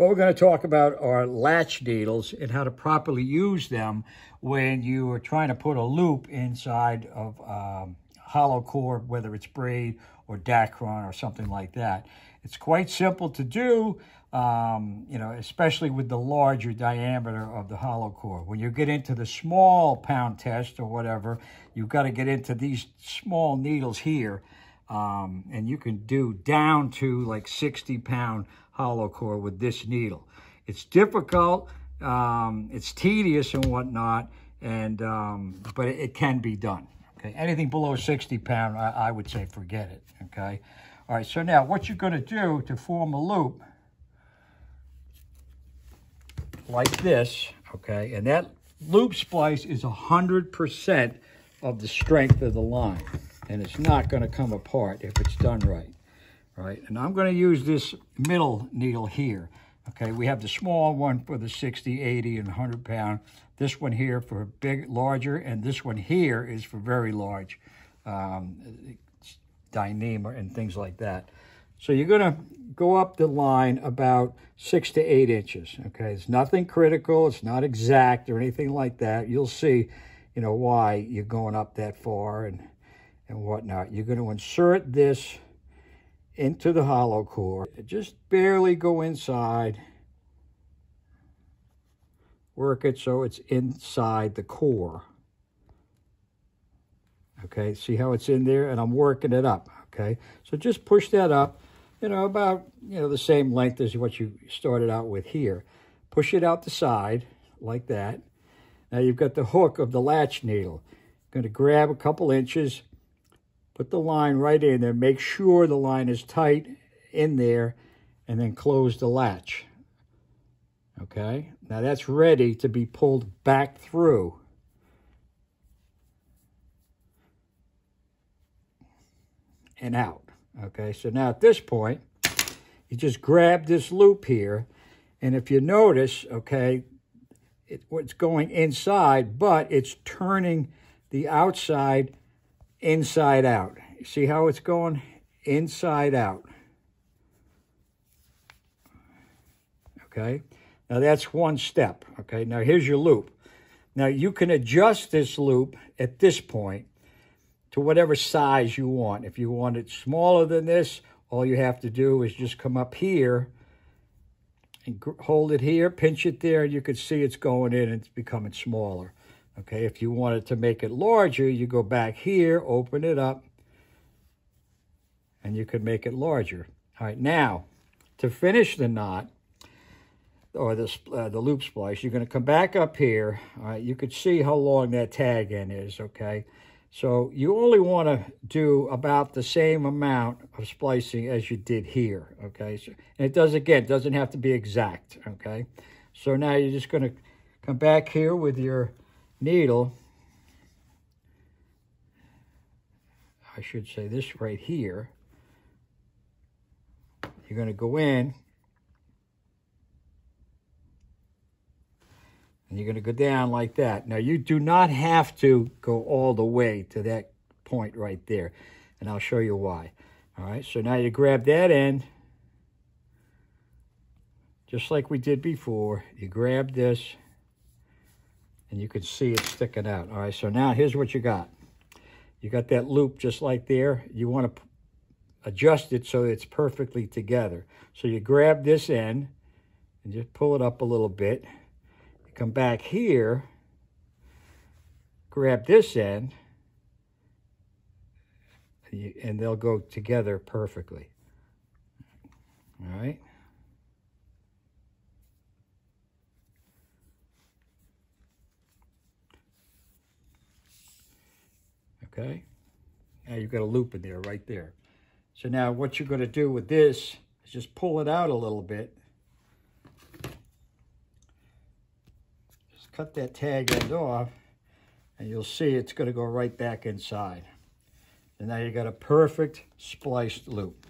What we're going to talk about are latch needles and how to properly use them when you are trying to put a loop inside of um, hollow core, whether it's braid or Dacron or something like that. It's quite simple to do, um, you know, especially with the larger diameter of the hollow core. When you get into the small pound test or whatever, you've got to get into these small needles here. Um, and you can do down to like 60 pound hollow core with this needle. It's difficult, um, it's tedious and whatnot, and um, but it, it, can be done. Okay, anything below 60 pound, I, I would say forget it. Okay, all right. So now, what you're going to do to form a loop like this, okay, and that loop splice is 100% of the strength of the line, and it's not going to come apart if it's done right right? And I'm going to use this middle needle here. Okay, we have the small one for the 60, 80, and 100 pound. This one here for big, larger, and this one here is for very large um, Dyneema and things like that. So you're going to go up the line about six to eight inches. Okay, it's nothing critical. It's not exact or anything like that. You'll see, you know, why you're going up that far and, and whatnot. You're going to insert this into the hollow core. Just barely go inside. Work it so it's inside the core. Okay, see how it's in there? And I'm working it up, okay? So just push that up, you know, about, you know, the same length as what you started out with here. Push it out the side like that. Now you've got the hook of the latch needle. Going to grab a couple inches, Put the line right in there. Make sure the line is tight in there and then close the latch. Okay, now that's ready to be pulled back through. And out. Okay, so now at this point, you just grab this loop here. And if you notice, okay, it, it's going inside, but it's turning the outside inside out. See how it's going inside out. Okay, now that's one step. Okay, now here's your loop. Now you can adjust this loop at this point to whatever size you want. If you want it smaller than this, all you have to do is just come up here and hold it here, pinch it there, and you can see it's going in and it's becoming smaller. Okay, if you wanted to make it larger, you go back here, open it up, and you could make it larger. All right, now, to finish the knot, or the, uh, the loop splice, you're going to come back up here. All right, you could see how long that tag end is, okay? So you only want to do about the same amount of splicing as you did here, okay? So, and it does, again, doesn't have to be exact, okay? So now you're just going to come back here with your needle, I should say this right here, you're going to go in and you're going to go down like that. Now, you do not have to go all the way to that point right there, and I'll show you why. All right, so now you grab that end, just like we did before. You grab this, and you can see it sticking out. All right, so now here's what you got. You got that loop just like there. You want to adjust it so it's perfectly together. So you grab this end and just pull it up a little bit. You come back here, grab this end, and they'll go together perfectly. All right. Okay? Now you've got a loop in there right there. So now what you're going to do with this is just pull it out a little bit. Just cut that tag end off and you'll see it's going to go right back inside. And now you've got a perfect spliced loop.